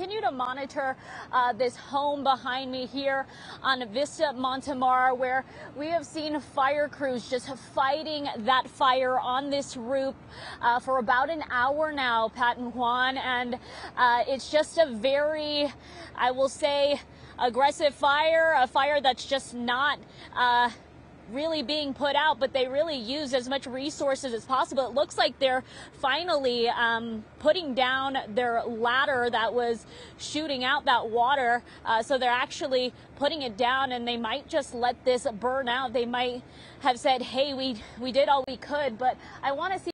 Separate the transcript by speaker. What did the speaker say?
Speaker 1: continue to monitor uh, this home behind me here on Vista Montemar, where we have seen fire crews just fighting that fire on this roof uh, for about an hour now, Pat and Juan. And uh, it's just a very, I will say, aggressive fire, a fire that's just not uh, really being put out, but they really use as much resources as possible. It looks like they're finally um, putting down their ladder that was shooting out that water. Uh, so they're actually putting it down and they might just let this burn out. They might have said, hey, we, we did all we could, but I want to see